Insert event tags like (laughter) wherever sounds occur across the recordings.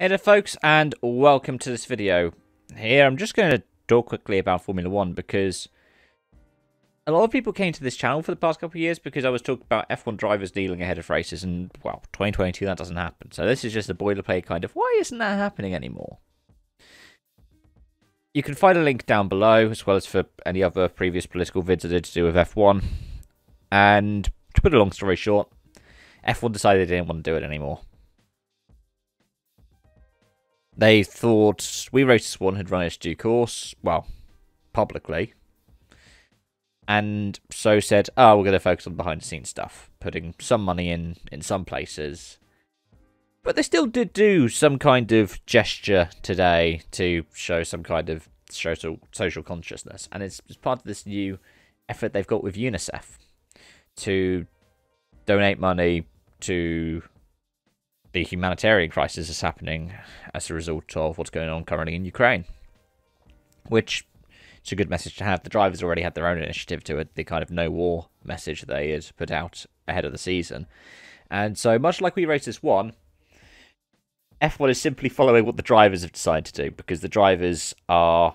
There folks and welcome to this video. Here I'm just going to talk quickly about Formula 1 because a lot of people came to this channel for the past couple of years because I was talking about F1 drivers dealing ahead of races and well 2022 that doesn't happen. So this is just a boilerplate kind of why isn't that happening anymore? You can find a link down below as well as for any other previous political vids I did to do with F1. And to put a long story short, F1 decided they didn't want to do it anymore. They thought We Race 1 had run its due course, well, publicly, and so said, oh, we're going to focus on behind the scenes stuff, putting some money in in some places. But they still did do some kind of gesture today to show some kind of social, social consciousness, and it's, it's part of this new effort they've got with UNICEF to donate money to the humanitarian crisis is happening as a result of what's going on currently in Ukraine, which it's a good message to have. The drivers already had their own initiative to it, the kind of no war message they had put out ahead of the season. And so, much like We Race As One, F1 is simply following what the drivers have decided to do because the drivers are,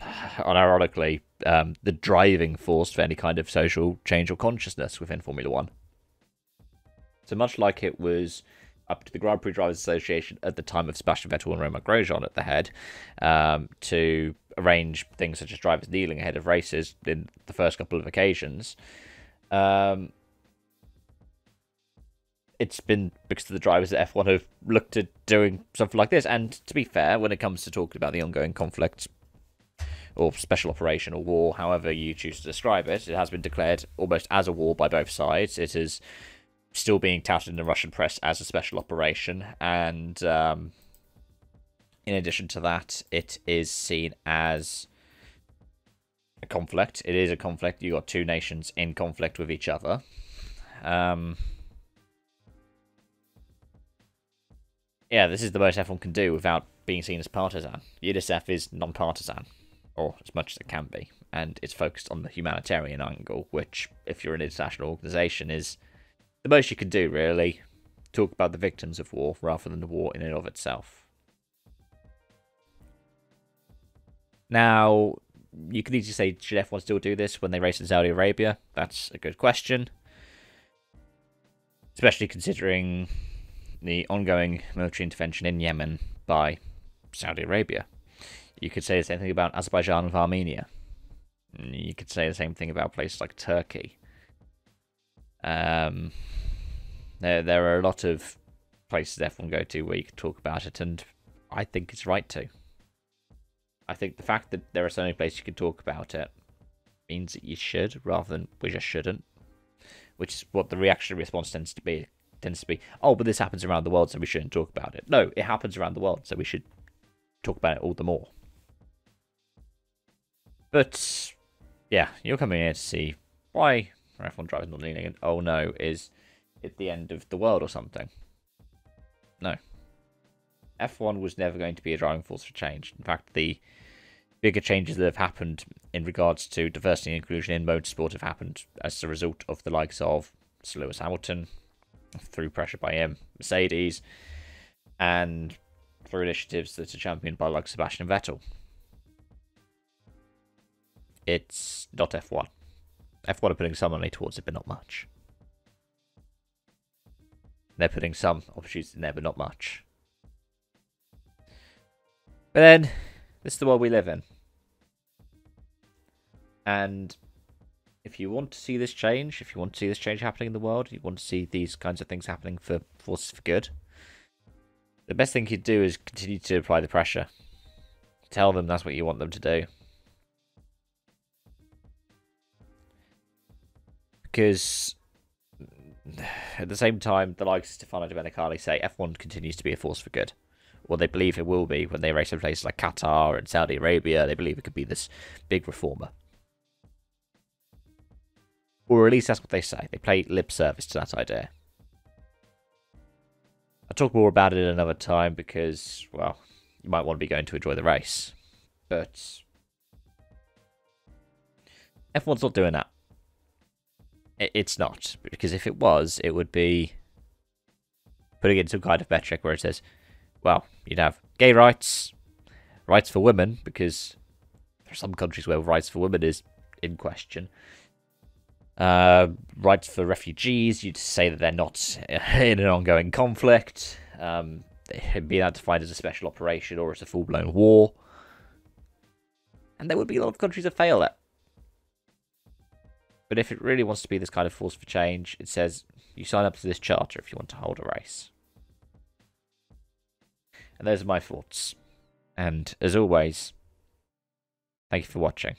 unironically, um, the driving force for any kind of social change or consciousness within Formula One. So much like it was up to the Grand Prix Drivers Association at the time of Sebastian Vettel and Romain Grosjean at the head um, to arrange things such as drivers kneeling ahead of races in the first couple of occasions. Um, it's been because the drivers at F1 have looked at doing something like this. And to be fair, when it comes to talking about the ongoing conflict or special operation or war, however you choose to describe it, it has been declared almost as a war by both sides. It is still being touted in the Russian press as a special operation, and um, in addition to that, it is seen as a conflict. It is a conflict. You got two nations in conflict with each other. Um, yeah, this is the most F1 can do without being seen as partisan. UNICEF is non-partisan, or as much as it can be, and it's focused on the humanitarian angle, which, if you're an international organisation, is the most you can do, really. Talk about the victims of war rather than the war in and of itself. Now, you could easily say, should F1 still do this when they race in Saudi Arabia? That's a good question. Especially considering the ongoing military intervention in Yemen by Saudi Arabia. You could say the same thing about Azerbaijan and Armenia. You could say the same thing about places like Turkey. Um, there, there are a lot of places F1 go to where you can talk about it, and I think it's right to. I think the fact that there are so many places you can talk about it means that you should, rather than we just shouldn't. Which is what the reactionary response tends to be. Tends to be, oh, but this happens around the world, so we shouldn't talk about it. No, it happens around the world, so we should talk about it all the more. But yeah, you're coming here to see why F1 drivers not leaning, and oh no, is it the end of the world or something. No. F1 was never going to be a driving force for change. In fact, the bigger changes that have happened in regards to diversity and inclusion in motorsport have happened as a result of the likes of Sir Lewis Hamilton, through pressure by him, Mercedes, and through initiatives that are championed by like Sebastian Vettel. It's not F1. F1 are putting some money towards it, but not much. They're putting some opportunities in there, but not much. But then, this is the world we live in. And if you want to see this change, if you want to see this change happening in the world, you want to see these kinds of things happening for forces for good, the best thing you do is continue to apply the pressure. Tell them that's what you want them to do. Because at the same time, the likes of Stefano Domenicali say F1 continues to be a force for good. Well, they believe it will be when they race in places like Qatar and Saudi Arabia. They believe it could be this big reformer. Or at least that's what they say. They play lip service to that idea. I'll talk more about it another time because, well, you might want to be going to enjoy the race. But F1's not doing that. It's not, because if it was, it would be putting in some kind of metric where it says, well, you'd have gay rights, rights for women, because there are some countries where rights for women is in question. Uh, rights for refugees, you'd say that they're not (laughs) in an ongoing conflict, um, being identified as a special operation or as a full blown war. And there would be a lot of countries that fail it. But if it really wants to be this kind of force for change, it says you sign up to this charter if you want to hold a race. And those are my thoughts. And as always, thank you for watching.